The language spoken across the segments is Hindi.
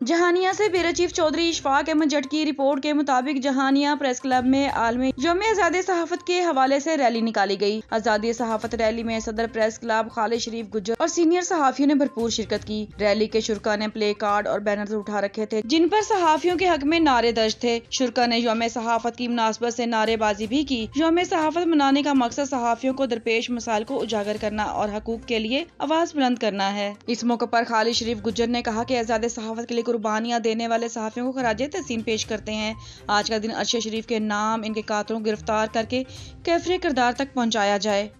जहानिया से ब्यूरो चीफ चौधरी इशफाक अहमद जट की रिपोर्ट के मुताबिक जहानिया प्रेस क्लब में आलमी योम आज़ादी सहाफत के हवाले से रैली निकाली गई। आज़ादी सहाफत रैली में सदर प्रेस क्लब खालिद शरीफ गुज्जर और सीनियर सहाफियों ने भरपूर शिरकत की। रैली के शुरा ने प्ले कार्ड और बैनर उठा रखे थे, जिन पर सहाफियों के हक में नारे दर्ज थे। शुरा ने योम सहाफत की मुनासबत ऐसी नारेबाजी भी की। योम सहाफत मनाने का मकसद सहाफियों को दरपेश मसाइल को उजागर करना और हकूक के लिए आवाज़ बुलंद करना है। इस मौके आरोप खालिद शरीफ गुज्जर ने कहा की आज़ाद सहाफत के लिए कुर्बानियाँ देने वाले सहाफ़ियों को खराज तहसीन पेश करते हैं। आज का दिन अरशद शरीफ के नाम इनके कातलों को गिरफ़्तार करके कैफरे किरदार तक पहुँचाया जाए।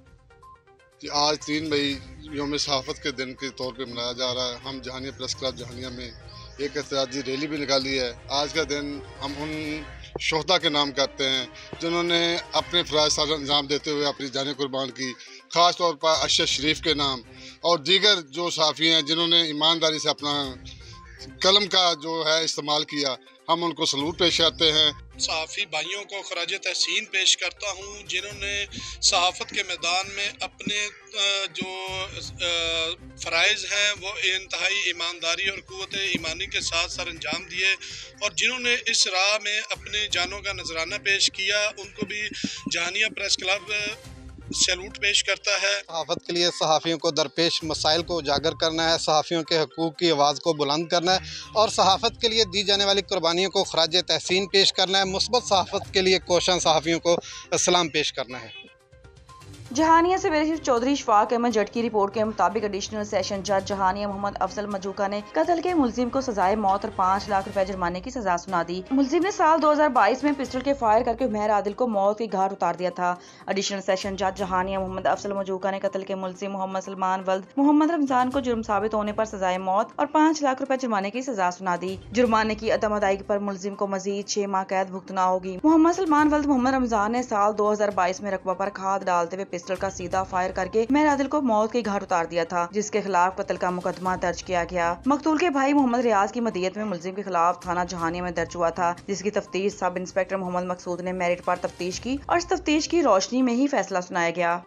आज तीन मई योम सहाफ़त के दिन के तौर पर मनाया जा रहा है। हम जहानिया प्रेस क्लब जहानिया में एक एहतजाजी रैली भी निकाली है। आज का दिन हम उन शहदा के नाम करते हैं, जिन्होंने अपने फ़राज अंजाम देते हुए अपनी जान कुर्बान की ख़ास तौर पर अरशद शरीफ के नाम। और दीगर जो साफ़ी हैं, जिन्होंने ईमानदारी से अपना कलम का जो है इस्तेमाल किया। हम उनको सलूट पेश करते हैं। सहाफ़ी भाइयों को खराज तहसीन पेश करता हूँ, जिन्होंने सहाफ़त के मैदान में अपने जो फ़रज़ हैं, वो इंतहाई ईमानदारी और क़वत ईमानी के साथ सर अंजाम दिए और जिन्होंने इस राह में अपनी जानों का नजराना पेश किया, उनको भी जहानिया प्रेस क्लब सैल्यूट पेश करता है। सहाफ़त के लिए सहाफ़ियों को दरपेश मसाइल को उजागर करना है, सहाफ़ियों के हकूक़ की आवाज़ को बुलंद करना है और सहाफ़त के लिए दी जाने वाली कुर्बानियों को खराज तहसीन पेश करना है। मुस्बत सहाफ़त के लिए कोशा सहाफ़ियों को सलाम पेश करना है। जहानिया से बेरशीफ चौधरी शफाक अहमद जट की रिपोर्ट के मुताबिक एडिशनल सेशन जज जहानिया मोहम्मद अफजल मजूका ने कत्ल के मुलजिम को सजाए मौत और पाँच लाख रुपए जुर्माने की सजा सुना दी। मुलजिम ने साल 2022 में पिस्टल के फायर करके उमेर आदिल को मौत की घाट उतार दिया था। एडिशनल सेशन जज जहानिया मोहम्मद अफजल मजूका ने कत्ल के मुलजिम मोहम्मद सलमान वल्द, मोहम्मद रमज़ान को जुर्म साबित होने आरोप सजाए मौत और पाँच लाख रुपए जुर्माने की सजा सुना दी। जुर्माने की अदम अदायगी आरोप मुलजिम को मजीद छह माह कैद भुगतना होगी। मोहम्मद सलमान वल्द, मोहम्मद रमज़ान ने साल दो हज़ार बाईस में रकबा पर खाद डालते हुए पिस्टल का सीधा फायर करके मेहरादिल को मौत के घाट उतार दिया था, जिसके खिलाफ कतल का मुकदमा दर्ज किया गया। मकतूल के भाई मोहम्मद रियाज की मदियत में मुलजिम के खिलाफ थाना जहानिया में दर्ज हुआ था, जिसकी तफ्तीश सब इंस्पेक्टर मोहम्मद मकसूद ने मेरिट आरोप तफ्तीश की और इस तफ्तीश की रोशनी में ही फैसला सुनाया गया।